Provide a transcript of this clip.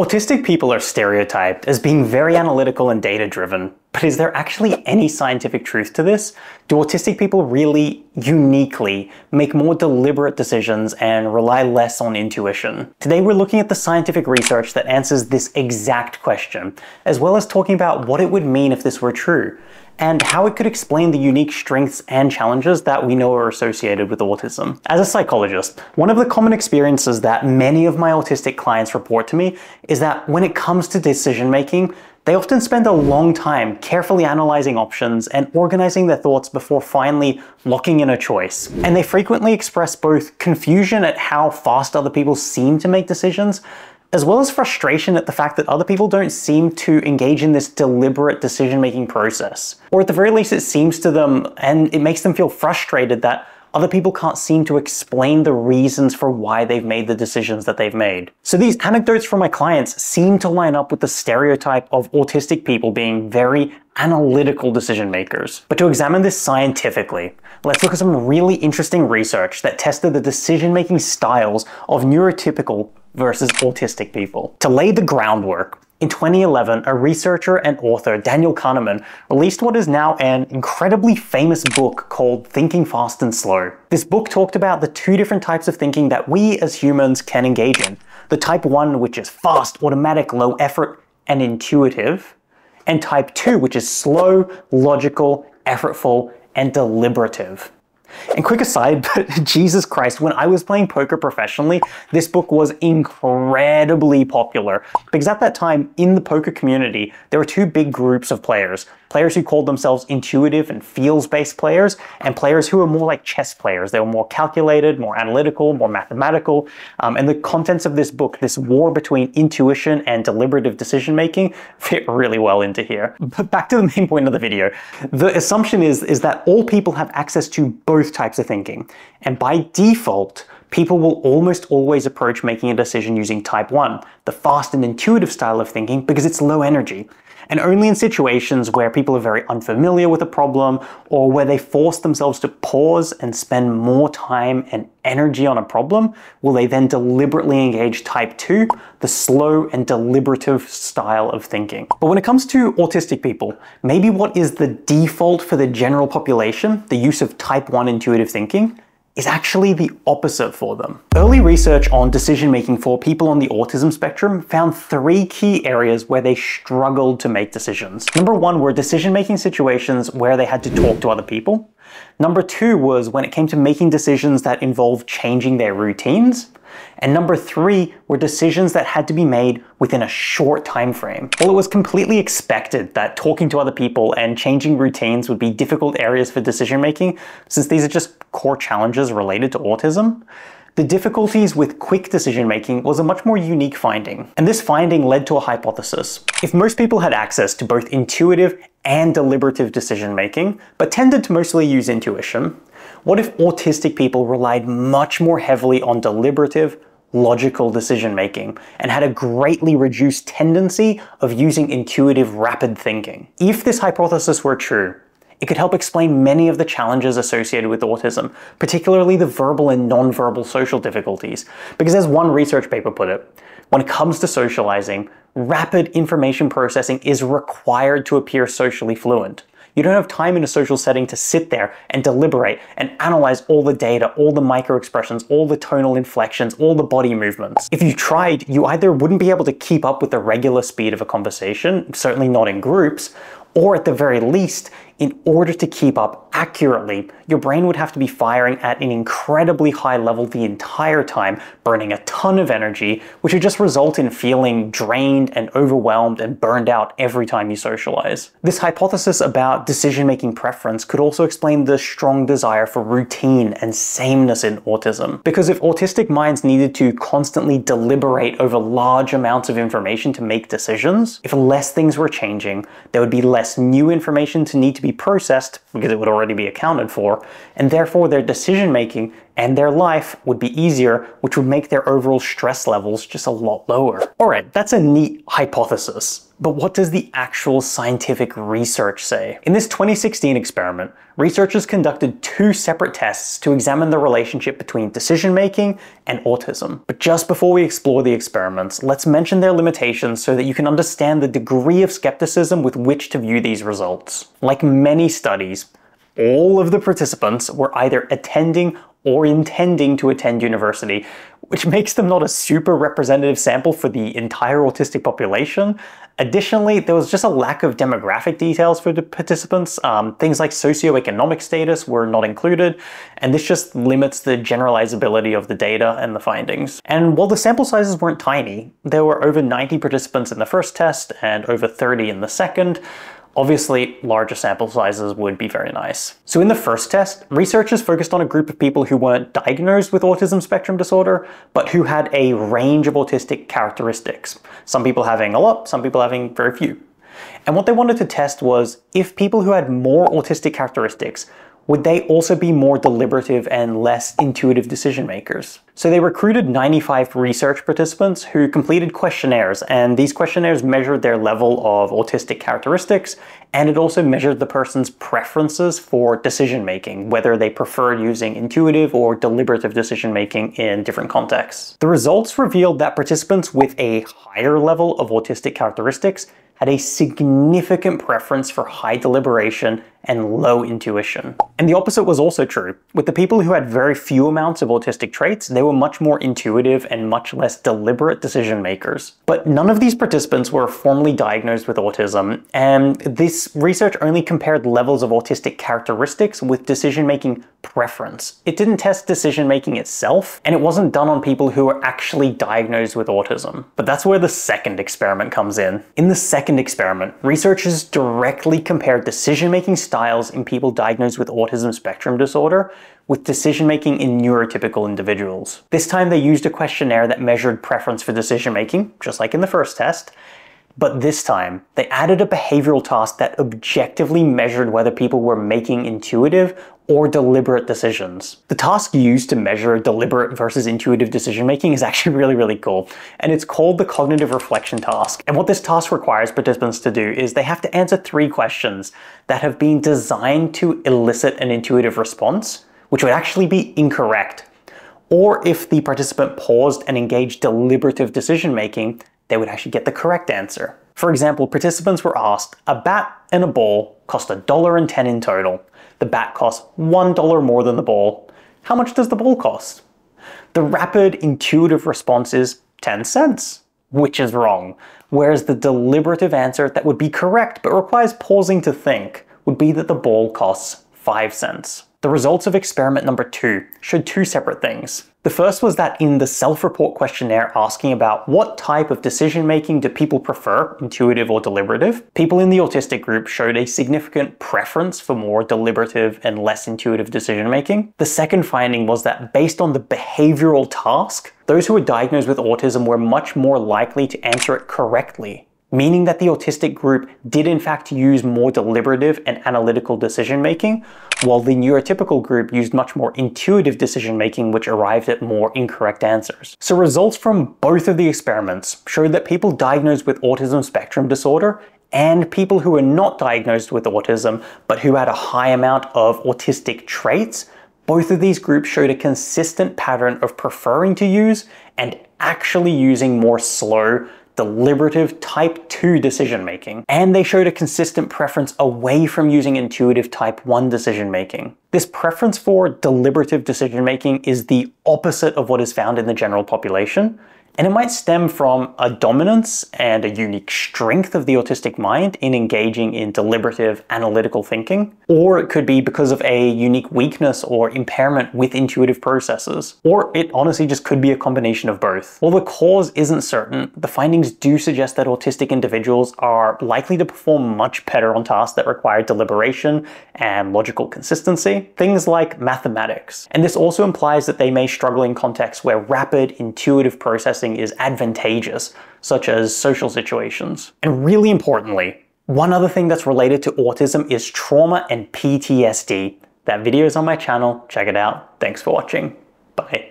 Autistic people are stereotyped as being very analytical and data driven, but is there actually any scientific truth to this? Do autistic people really uniquely make more deliberate decisions and rely less on intuition? Today we're looking at the scientific research that answers this exact question, as well as talking about what it would mean if this were true, and how it could explain the unique strengths and challenges that we know are associated with autism. As a psychologist, one of the common experiences that many of my autistic clients report to me is that when it comes to decision making, they often spend a long time carefully analyzing options and organizing their thoughts before finally locking in a choice. And they frequently express both confusion at how fast other people seem to make decisions, as well as frustration at the fact that other people don't seem to engage in this deliberate decision-making process. Or at the very least, it seems to them and it makes them feel frustrated that other people can't seem to explain the reasons for why they've made the decisions that they've made. So these anecdotes from my clients seem to line up with the stereotype of autistic people being very analytical decision makers. But to examine this scientifically, let's look at some really interesting research that tested the decision-making styles of neurotypical versus autistic people. To lay the groundwork, in 2011, a researcher and author, Daniel Kahneman, released what is now an incredibly famous book called Thinking Fast and Slow. This book talked about the two different types of thinking that we as humans can engage in. The type 1, which is fast, automatic, low effort, and intuitive, and type 2, which is slow, logical, effortful, and deliberative. And quick aside, but Jesus Christ, when I was playing poker professionally, this book was incredibly popular. Because at that time in the poker community, there were two big groups of players players who called themselves intuitive and feels-based players, and players who were more like chess players. They were more calculated, more analytical, more mathematical. Um, and the contents of this book, this war between intuition and deliberative decision-making, fit really well into here. But back to the main point of the video. The assumption is, is that all people have access to both types of thinking. And by default, people will almost always approach making a decision using type 1, the fast and intuitive style of thinking, because it's low energy and only in situations where people are very unfamiliar with a problem or where they force themselves to pause and spend more time and energy on a problem will they then deliberately engage type 2, the slow and deliberative style of thinking. But when it comes to autistic people, maybe what is the default for the general population, the use of type 1 intuitive thinking, is actually the opposite for them. Early research on decision making for people on the autism spectrum found three key areas where they struggled to make decisions. Number one were decision making situations where they had to talk to other people. Number two was when it came to making decisions that involved changing their routines. And number three were decisions that had to be made within a short time frame. While it was completely expected that talking to other people and changing routines would be difficult areas for decision making, since these are just core challenges related to autism, the difficulties with quick decision making was a much more unique finding. And this finding led to a hypothesis. If most people had access to both intuitive and deliberative decision making, but tended to mostly use intuition, what if autistic people relied much more heavily on deliberative, logical decision making and had a greatly reduced tendency of using intuitive rapid thinking? If this hypothesis were true, it could help explain many of the challenges associated with autism, particularly the verbal and non-verbal social difficulties. Because as one research paper put it, when it comes to socializing, rapid information processing is required to appear socially fluent. You don't have time in a social setting to sit there and deliberate and analyze all the data, all the microexpressions, all the tonal inflections, all the body movements. If you tried, you either wouldn't be able to keep up with the regular speed of a conversation, certainly not in groups, or at the very least, in order to keep up accurately, your brain would have to be firing at an incredibly high level the entire time, burning a ton of energy, which would just result in feeling drained and overwhelmed and burned out every time you socialize. This hypothesis about decision-making preference could also explain the strong desire for routine and sameness in autism. Because if autistic minds needed to constantly deliberate over large amounts of information to make decisions, if less things were changing, there would be less new information to need to be processed because it would already be accounted for, and therefore their decision making and their life would be easier, which would make their overall stress levels just a lot lower. Alright, that's a neat hypothesis. But what does the actual scientific research say? In this 2016 experiment, researchers conducted two separate tests to examine the relationship between decision making and autism. But just before we explore the experiments, let's mention their limitations so that you can understand the degree of skepticism with which to view these results. Like many studies, all of the participants were either attending or intending to attend university, which makes them not a super representative sample for the entire autistic population. Additionally, there was just a lack of demographic details for the participants. Um, things like socioeconomic status were not included, and this just limits the generalizability of the data and the findings. And while the sample sizes weren't tiny, there were over 90 participants in the first test and over 30 in the second, Obviously, larger sample sizes would be very nice. So in the first test, researchers focused on a group of people who weren't diagnosed with autism spectrum disorder, but who had a range of autistic characteristics. Some people having a lot, some people having very few. And what they wanted to test was if people who had more autistic characteristics would they also be more deliberative and less intuitive decision makers? So they recruited 95 research participants who completed questionnaires, and these questionnaires measured their level of autistic characteristics, and it also measured the person's preferences for decision making, whether they preferred using intuitive or deliberative decision making in different contexts. The results revealed that participants with a higher level of autistic characteristics had a significant preference for high deliberation and low intuition. And the opposite was also true. With the people who had very few amounts of autistic traits, they were much more intuitive and much less deliberate decision makers. But none of these participants were formally diagnosed with autism, and this research only compared levels of autistic characteristics with decision-making preference. It didn't test decision-making itself, and it wasn't done on people who were actually diagnosed with autism. But that's where the second experiment comes in. In the second experiment, researchers directly compared decision-making styles in people diagnosed with autism spectrum disorder with decision making in neurotypical individuals. This time they used a questionnaire that measured preference for decision making, just like in the first test, but this time, they added a behavioral task that objectively measured whether people were making intuitive or deliberate decisions. The task used to measure deliberate versus intuitive decision making is actually really, really cool. And it's called the cognitive reflection task. And what this task requires participants to do is they have to answer three questions that have been designed to elicit an intuitive response, which would actually be incorrect. Or if the participant paused and engaged deliberative decision making, they would actually get the correct answer. For example, participants were asked, a bat and a ball cost $1.10 in total. The bat costs $1 more than the ball. How much does the ball cost? The rapid intuitive response is 10 cents, which is wrong. Whereas the deliberative answer that would be correct but requires pausing to think would be that the ball costs 5 cents. The results of experiment number two showed two separate things. The first was that in the self-report questionnaire asking about what type of decision making do people prefer, intuitive or deliberative, people in the autistic group showed a significant preference for more deliberative and less intuitive decision making. The second finding was that based on the behavioral task, those who were diagnosed with autism were much more likely to answer it correctly meaning that the autistic group did in fact use more deliberative and analytical decision making, while the neurotypical group used much more intuitive decision making which arrived at more incorrect answers. So results from both of the experiments showed that people diagnosed with autism spectrum disorder and people who were not diagnosed with autism but who had a high amount of autistic traits both of these groups showed a consistent pattern of preferring to use and actually using more slow, deliberative type 2 decision making, and they showed a consistent preference away from using intuitive type 1 decision making. This preference for deliberative decision making is the opposite of what is found in the general population, and it might stem from a dominance and a unique strength of the autistic mind in engaging in deliberative analytical thinking, or it could be because of a unique weakness or impairment with intuitive processes, or it honestly just could be a combination of both. While the cause isn't certain, the findings do suggest that autistic individuals are likely to perform much better on tasks that require deliberation and logical consistency, things like mathematics. And this also implies that they may struggle in contexts where rapid, intuitive processing processing is advantageous, such as social situations. And really importantly, one other thing that's related to autism is trauma and PTSD. That video is on my channel, check it out. Thanks for watching. Bye.